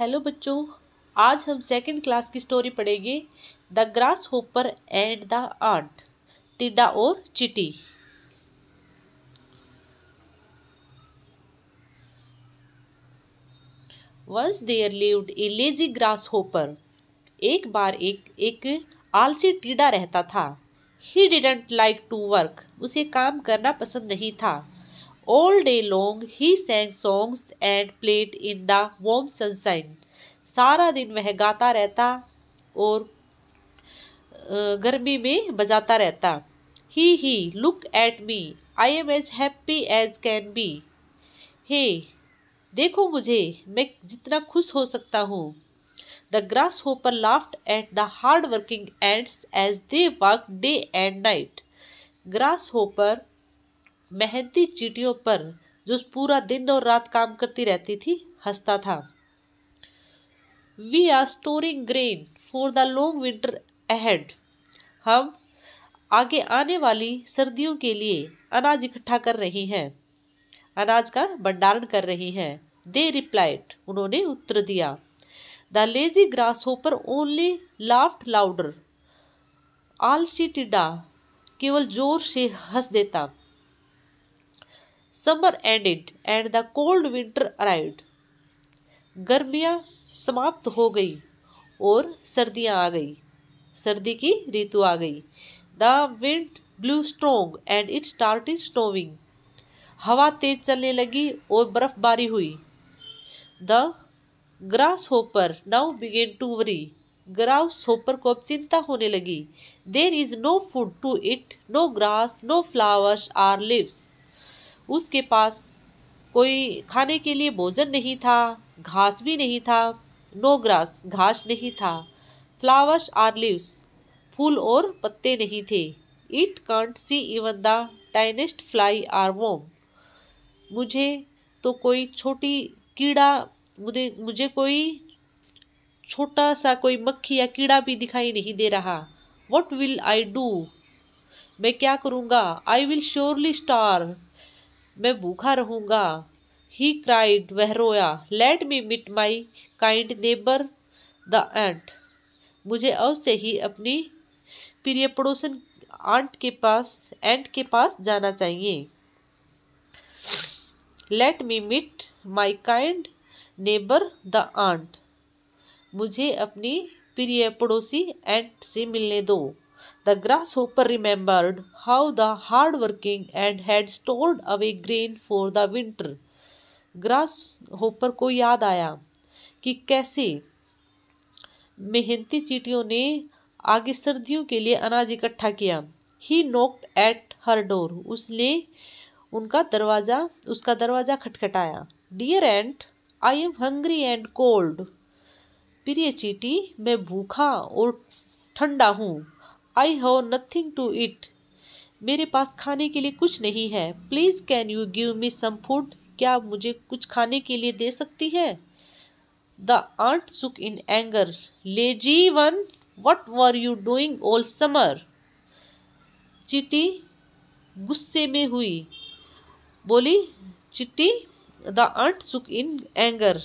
Hello बच्चों, आज हम सेकंड क्लास की स्टोरी पढ़ेंगे the grasshopper and the ant टिड्डा और चिटी। Once there lived a lazy grasshopper एक बार एक एक आलसी टीडा रहता था। He didn't like to work उसे काम करना पसंद नहीं था। All day long, he sang songs and played in the warm sunshine. सारा दिन वह गाता रहता और गर्मी में बजाता रहता। He he look at me I am as happy as can be हे देखो मुझे, मैं जितना खुश हो सकता हूँ। The grasshopper laughed at the hard working ants as they work day and night grasshopper मेहनती चीटियों पर जो पूरा दिन और रात काम करती रहती थी, हंसता था। We are storing grain for the long winter ahead हम आगे आने वाली सर्दियों के लिए अनाज इकट्ठा कर रही हैं। अनाज का भंडारण कर रही हैं। दे रिप्लाइड उन्होंने उत्तर दिया। The lazy grasshopper only laughed louder आलसी टिड्डा केवल ज़ोर से हंस देता। Summer ended and the cold winter arrived गर्मियाँ समाप्त हो गई और सर्दियाँ आ गई। सर्दी की ऋतु आ गई। The wind blew strong and it started snowing हवा तेज चलने लगी और बर्फबारी हुई। The grasshopper now began to worry grasshopper को अब चिंता होने लगी। There is no food to eat no grass no flowers or leaves उसके पास कोई खाने के लिए भोजन नहीं था, घास भी नहीं था, नो ग्रास, घास नहीं था। फ्लावर्स, आर लिव्स, फूल और पत्ते नहीं थे। It can't see even the tiniest fly or worm. मुझे तो कोई छोटी कीड़ा, मुझे मुझे कोई छोटा सा कोई मक्खी या कीड़ा भी दिखाई नहीं दे रहा। वट विल आई डू मैं क्या करूँगा? आई विल श्योरली स्टार मैं भूखा रहूँगा। ही क्राइड वह रोया। Let me meet my kind neighbour the ant मुझे अवश्य ही अपनी प्रिय पड़ोसन आंट के पास एंट के पास जाना चाहिए। Let me meet my kind neighbour the ant मुझे अपनी प्रिय पड़ोसी एंट से मिलने दो। The grasshopper remembered how the hard-working and had stored away grain for the winter. Grasshopper को याद आया कि कैसे मेहनती चीटियों ने आगे सर्दियों के लिए अनाज इकट्ठा किया। ही नोक्ड एट हर डोर उसने उनका दरवाज़ा, उसका दरवाज़ा खटखटाया। Dear ant I am hungry and cold प्रिय चीटी, मैं भूखा और ठंडा हूँ। I have nothing to eat मेरे पास खाने के लिए कुछ नहीं है। Please can you give me some food क्या आप मुझे कुछ खाने के लिए दे सकती है? The ant shook in anger lazy one what were you doing all summer चिट्टी गुस्से में हुई। बोली, चिट्टी the ant shook in anger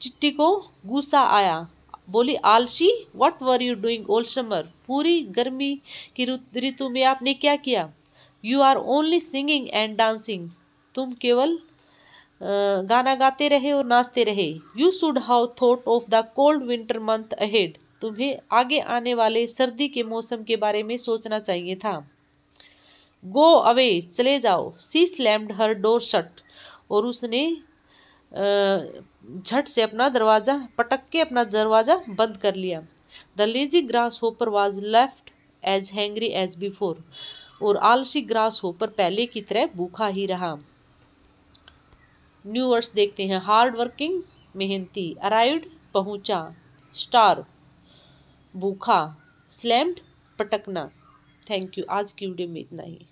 चिट्टी को गुस्सा आया। बोली, आलसी what were you doing all summer पूरी गर्मी की ऋतु में आपने क्या किया? You are only singing and dancing तुम केवल गाना गाते रहे और नाचते रहे। You should have thought of the cold winter month ahead तुम्हें आगे आने वाले सर्दी के मौसम के बारे में सोचना चाहिए था। गो अवे चले जाओ। She slammed her door shut और उसने झट से अपना दरवाज़ा, पटक के अपना दरवाज़ा बंद कर लिया। The lazy grasshopper was left as hungry as before, और आलसी ग्रास होपर पहले की तरह भूखा ही रहा। न्यू वर्ड्स देखते हैं। हार्ड वर्किंग मेहनती, अराइव्ड, पहुँचा, स्टार, भूखा, स्लैम्ड, पटकना। Thank you. आज की वीडियो में इतना ही।